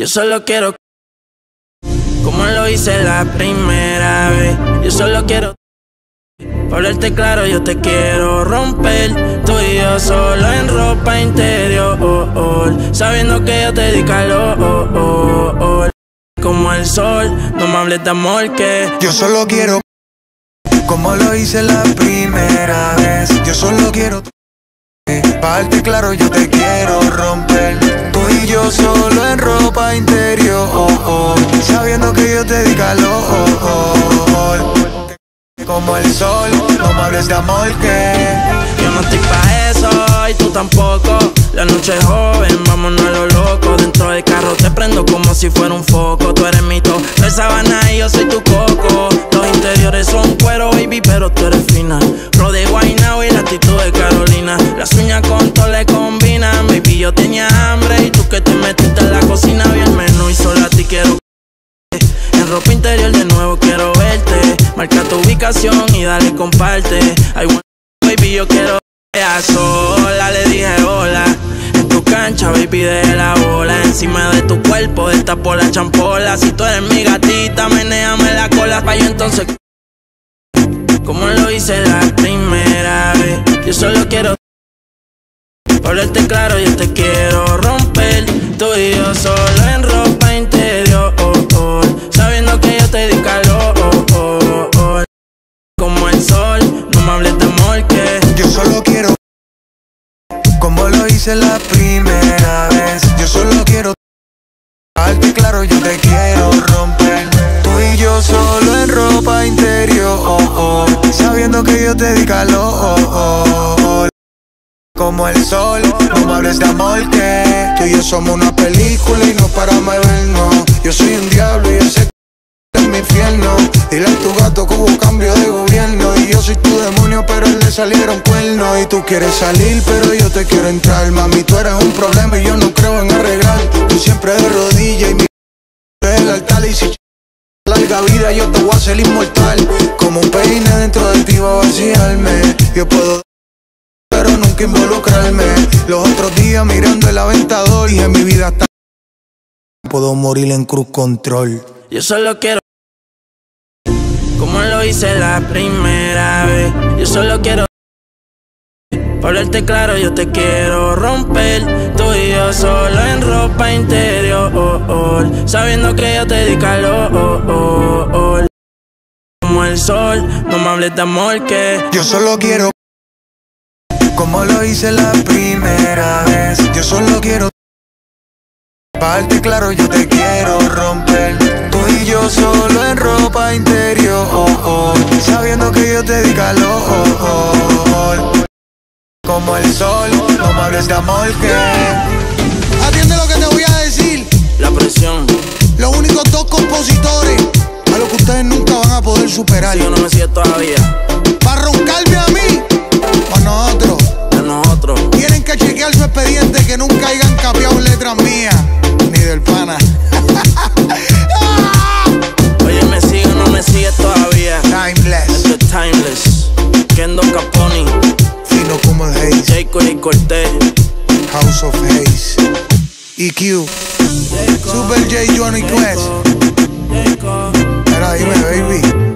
Yo solo quiero como lo hice la primera vez. Yo solo quiero ponerte claro, yo te quiero romper. Tú y yo solo en ropa interior, sabiendo que yo te di calor. Como el sol, no me hables de amor que yo solo quiero como lo hice la primera vez. Yo solo quiero para darte claro, yo te quiero romper. Yo solo en ropa interior, sabiendo que yo te di calor. Como el sol, no me hables de amor que yo no estoy pa' eso y tú tampoco. La noche es joven, vámonos a lo loco. Dentro del carro te prendo como si fuera un foco. Tú eres mi top de sabana y yo soy tu coco. Los interiores son cuero, baby, pero tú eres fina. Pro de Guaynao y quiero. En ropa interior de nuevo quiero verte. Marca tu ubicación y dale comparte. I want, baby, yo quiero ella sola, le dije hola. En tu cancha, baby, de la bola. Encima de tu cuerpo, esta por la champola. Si tú eres mi gatita, menéame la cola pa' yo entonces. Como lo hice la primera vez. Yo solo quiero. Hablarte claro, yo te quiero romper. Tú y yo solo en lo hice la primera vez. Yo solo quiero. Darte claro, yo te quiero romper. Tú y yo solo en ropa interior. sabiendo que yo te di calor como el sol. No me hables de amor que tú y yo somos una película y no paramos de vernos. Yo soy un diablo y ese es mi infierno. Dile a tu gato que hubo cambio de gobierno. Yo soy tu demonio, pero él le salieron cuernos. Y tú quieres salir, pero yo te quiero entrar. Mami, tú eres un problema y yo no creo en arreglar. Tú siempre de rodillas y mi es el altar. Y si larga vida, yo te voy a hacer inmortal. Como un peine dentro de ti va a vaciarme. Yo puedo pero nunca involucrarme. Los otros días mirando el aventador y en mi vida está. Puedo morir en cruz control. Yo solo quiero. Como lo hice la primera vez. Yo solo quiero. Hablarte claro, yo te quiero romper. Tú y yo solo en ropa interior. sabiendo que yo te di calor. Como el sol, no me hables de amor que. Yo solo quiero como lo hice la primera vez. Yo solo quiero parte claro, yo te quiero romper. Solo en ropa interior, sabiendo que yo te di calor. Como el sol, no me hables de amor que. Atiende lo que te voy a decir. La presión. Los únicos dos compositores a lo que ustedes nunca van a poder superar. yo no me siento todavía. Para roncarme a mí o nosotros. Tienen que chequear su expediente que nunca hayan capeado letras mías, ni del pana. Cortez. House of Haze. EQ. Super J. Johnny Quest. Era dime, baby.